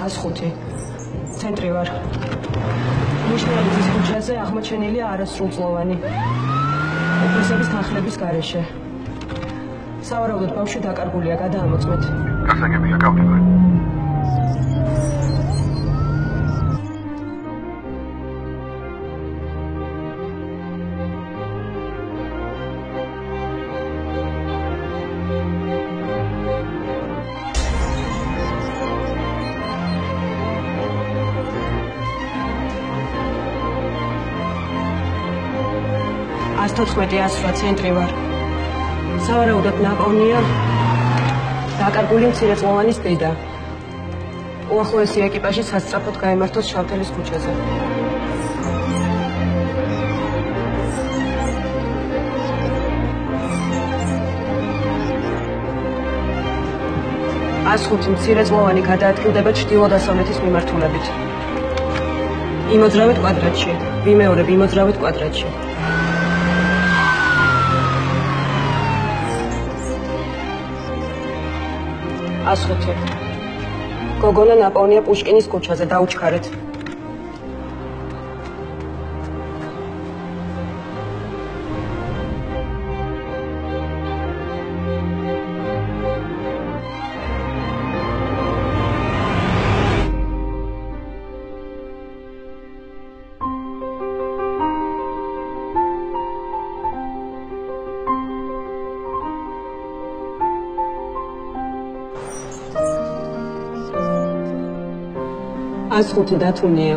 105 ცენტრი ვარ. მიშნალიძის ქუჩაზე აღმოჩენილია არასრულწლოვანი უფროსების თანხლების გარეშე. სავარაუდოდ ბავშვი დაკარგულია გადაამოწმეთ. გასაგებია გავდივარ. თოთხმეტი ასრა ცენტრი ვარ. სავარაუდოდ ნაპოვნია დაკარგული მცირეწლოვანი სპიდა. უახლოესი ეკიპაჟი სასწრაფოდ გაემართოს შავთელის ქუჩაზე. ასხუთი მცირეწლოვანი გადაადგილდება ჩრდილო-დასავლეთის მიმართულებით. იმოძრავეთ კვადრატში. ვიმეორებ იმოძრავეთ კვადრატში. ასხუთი. გოგონა ნაპოვნია პუშკინის ქუჩაზე, დაუჩქარეთ. ასხუთი დათუნია.